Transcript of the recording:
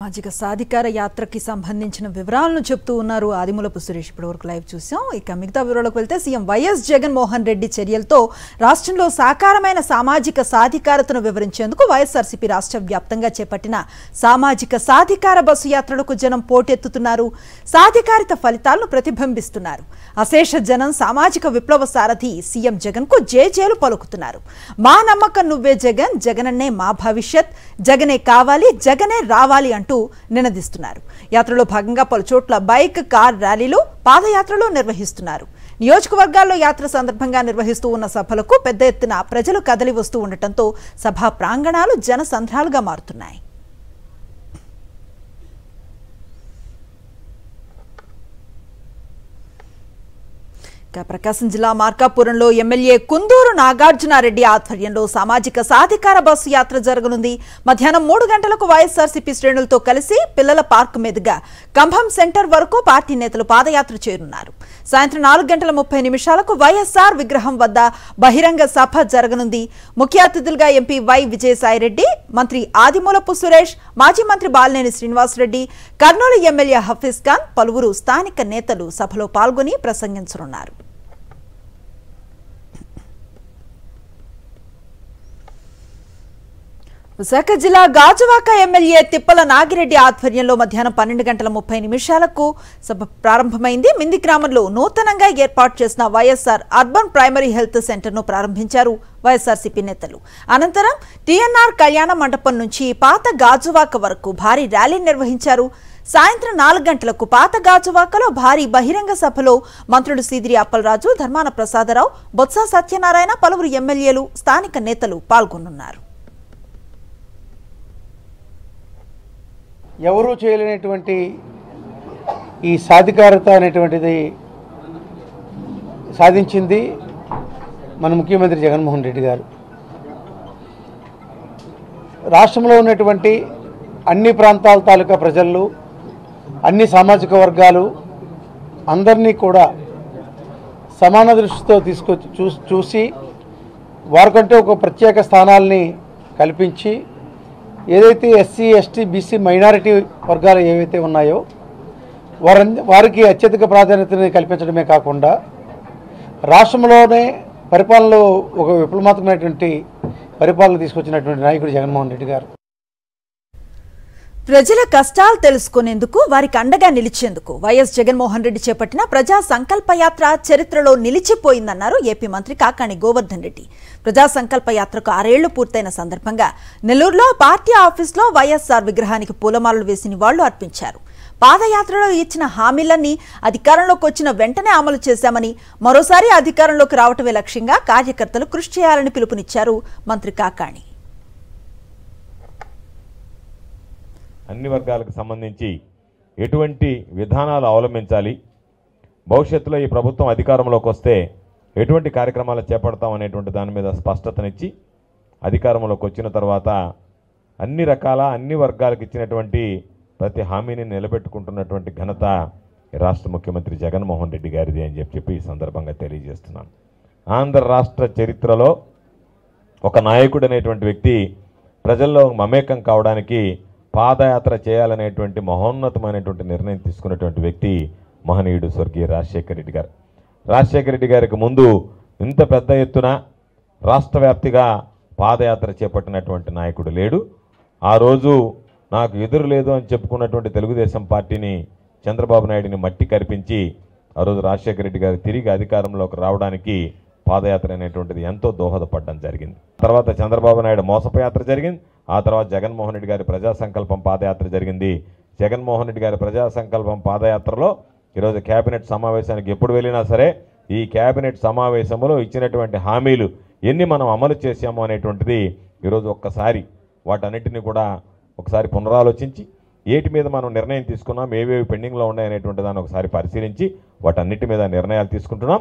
సామాజిక సాధికార యాత్రకి సంబంధించిన వివరాలను చెప్తూ ఉన్నారు ఆదిమూలపు సురేష్. ఇప్పుడు వరకు లైవ్ చూసాం. ఇక మిగతా వివరాలకు వెళ్తే సీఎం వైఎస్ జగన్మోహన్ రెడ్డి చర్యలతో రాష్ట్రంలో సాకారమైన సామాజిక సాధికారతను వివరించేందుకు వైఎస్ఆర్సీపీ రాష్ట్ర వ్యాప్తంగా చేపట్టిన సామాజిక సాధికార బస్సు యాత్రలకు జనం పోటెత్తుతున్నారు. సాధికారిత ఫలితాలను ప్రతిబింబిస్తున్నారు. అశేష జనం సామాజిక విప్లవ సారథి సీఎం జగన్కు జేజేలు పలుకుతున్నారు. మా నమ్మకం నువ్వే జగన్ జగనన్నే మా భవిష్యత్ జగనే కావాలి జగనే రావాలి అంటూ నినదిస్తున్నారు. యాత్రలో భాగంగా పలు చోట్ల బైక్ కార్ ర్యాలీలు పాదయాత్రలు నిర్వహిస్తున్నారు. నియోజకవర్గాల్లో యాత్ర సందర్భంగా నిర్వహిస్తూ ఉన్న సభలకు పెద్ద ఎత్తున ప్రజలు కదలి వస్తూ ఉండటంతో సభా ప్రాంగణాలు జనసంద్రాలుగా మారుతున్నాయి. ప్రకాశం జిల్లా మార్కాపురంలో ఎమ్మెల్యే కుందూరు నాగార్జునారెడ్డి ఆధ్వర్యంలో సామాజిక సాధికార బస్సు యాత్ర జరగనుంది. మధ్యాహ్నం మూడు గంటలకు వైఎస్ఆర్సీపీ శ్రేణులతో కలిసి పిల్లల పార్క్ మీదుగా కంభం సెంటర్ వరకు పార్టీ నేతలు పాదయాత్ర చేరున్నారు. సాయంత్రం నాలుగు గంటల ముప్పై నిమిషాలకు వైఎస్ఆర్ విగ్రహం వద్ద బహిరంగ సభ జరగనుంది. ముఖ్య అతిథులుగా ఎంపీ వై విజయసాయిరెడ్డి మంత్రి ఆదిమూలపు సురేష్ మాజీ మంత్రి బాలినేని శ్రీనివాసరెడ్డి కర్నూలు ఎమ్మెల్యే హఫీజ్ ఖాన్ పలువురు స్థానిక నేతలు సభలో పాల్గొని ప్రసంగించనున్నారు. విశాఖ జిల్లా గాజువాక ఎమ్మెల్యే తిప్పల నాగిరెడ్డి ఆధ్వర్యంలో మధ్యాహ్నం పన్నెండు గంటల ముప్పై నిమిషాలకు సభ ప్రారంభమైంది. మింది గ్రామంలో నూతనంగా ఏర్పాటు చేసిన వైఎస్ఆర్ అర్బన్ ప్రైమరీ హెల్త్ సెంటర్ను ప్రారంభించారు వైఎస్ఆర్సీపీ నేతలు. అనంతరం టీఎన్ఆర్ కళ్యాణ మండపం నుంచి పాత గాజువాక వరకు భారీ ర్యాలీ నిర్వహించారు. సాయంత్రం నాలుగు గంటలకు పాత గాజువాకలో భారీ బహిరంగ సభలో మంత్రులు సీదిరి అప్పలరాజు ధర్మాన ప్రసాదరావు బొత్స సత్యనారాయణ పలువురు ఎమ్మెల్యేలు స్థానిక నేతలు పాల్గొనున్నారు. ఎవరూ చేయలేనటువంటి ఈ సాధికారత అనేటువంటిది సాధించింది మన ముఖ్యమంత్రి జగన్మోహన్ రెడ్డి గారు. రాష్ట్రంలో ఉన్నటువంటి అన్ని ప్రాంతాల తాలూకా ప్రజలు అన్ని సామాజిక వర్గాలు అందరినీ కూడా సమాన దృష్టితో తీసుకొచ్చి చూ చూసి వారికంటే ఒక ప్రత్యేక స్థానాల్ని కల్పించి ఏదైతే ఎస్సీ ఎస్టీ బీసీ మైనారిటీ వర్గాలు ఏవైతే ఉన్నాయో వారి వారికి అత్యధిక ప్రాధాన్యతని కల్పించడమే కాకుండా రాష్ట్రంలోనే పరిపాలనలో ఒక విప్లవాత్మకమైనటువంటి పరిపాలన తీసుకొచ్చినటువంటి నాయకుడు జగన్మోహన్ రెడ్డి గారు. ప్రజల కష్టాలు తెలుసుకునేందుకు వారికి అండగా నిలిచేందుకు వైఎస్ జగన్మోహన్ రెడ్డి చేపట్టిన ప్రజా సంకల్పయాత్ర చరిత్రలో నిలిచిపోయిందన్నారు ఏపీ మంత్రి కాకాణి గోవర్ధన్ రెడ్డి. ప్రజా సంకల్పయాత్రకు ఆరేళ్ళు పూర్తయిన సందర్భంగా నెల్లూరులో పార్టీ ఆఫీస్లో వైఎస్ఆర్ విగ్రహానికి పూలమాలలు వేసి నివాళులు అర్పించారు. పాదయాత్రలో ఇచ్చిన హామీలన్నీ అధికారంలోకి వచ్చిన వెంటనే అమలు చేశామని మరోసారి అధికారంలోకి రావటమే లక్ష్యంగా కార్యకర్తలు కృషి చేయాలని పిలుపునిచ్చారు మంత్రి కాకాణి. అన్ని వర్గాలకు సంబంధించి ఎటువంటి విధానాలు అవలంబించాలి? భవిష్యత్తులో ఈ ప్రభుత్వం అధికారంలోకి వస్తే ఎటువంటి కార్యక్రమాలు చేపడతాం అనేటువంటి దాని మీద స్పష్టతనిచ్చి అధికారంలోకి వచ్చిన తర్వాత అన్ని రకాల అన్ని వర్గాలకు ఇచ్చినటువంటి ప్రతి హామీని నిలబెట్టుకుంటున్నటువంటి ఘనత రాష్ట్ర ముఖ్యమంత్రి జగన్మోహన్ రెడ్డి గారిది అని చెప్పి చెప్పి ఈ సందర్భంగా తెలియజేస్తున్నాను. ఆంధ్ర రాష్ట్ర చరిత్రలో ఒక నాయకుడు అనేటువంటి వ్యక్తి ప్రజల్లో మమేకం కావడానికి పాదయాత్ర చేయాలనేటువంటి మహోన్నతమైనటువంటి నిర్ణయం తీసుకున్నటువంటి వ్యక్తి మహనీయుడు స్వర్గీయ రాజశేఖర రెడ్డి గారు. రాజశేఖర రెడ్డి గారికి ముందు ఇంత పెద్ద ఎత్తున రాష్ట్ర వ్యాప్తిగా పాదయాత్ర చేపట్టినటువంటి నాయకుడు లేడు. ఆ రోజు నాకు ఎదురు లేదు అని చెప్పుకున్నటువంటి తెలుగుదేశం పార్టీని చంద్రబాబు నాయుడిని మట్టి కరిపించి ఆ రోజు రాజశేఖర రెడ్డి గారు తిరిగి అధికారంలోకి రావడానికి పాదయాత్ర అనేటువంటిది ఎంతో దోహదపడడం జరిగింది. తర్వాత చంద్రబాబు నాయుడు మోసపు యాత్ర జరిగింది. ఆ తర్వాత జగన్మోహన్ రెడ్డి గారి ప్రజా సంకల్పం పాదయాత్ర జరిగింది. జగన్మోహన్ రెడ్డి గారి ప్రజా సంకల్పం పాదయాత్రలో ఈరోజు కేబినెట్ సమావేశానికి ఎప్పుడు వెళ్ళినా సరే ఈ కేబినెట్ సమావేశంలో ఇచ్చినటువంటి హామీలు ఎన్ని మనం అమలు చేశాము అనేటువంటిది ఈరోజు ఒక్కసారి వాటన్నిటిని కూడా ఒకసారి పునరాలోచించి ఏటి మీద మనం నిర్ణయం తీసుకున్నాం ఏవేవి పెండింగ్లో ఉన్నాయి అనేటువంటి దాన్ని ఒకసారి పరిశీలించి వాటన్నిటి మీద నిర్ణయాలు తీసుకుంటున్నాం.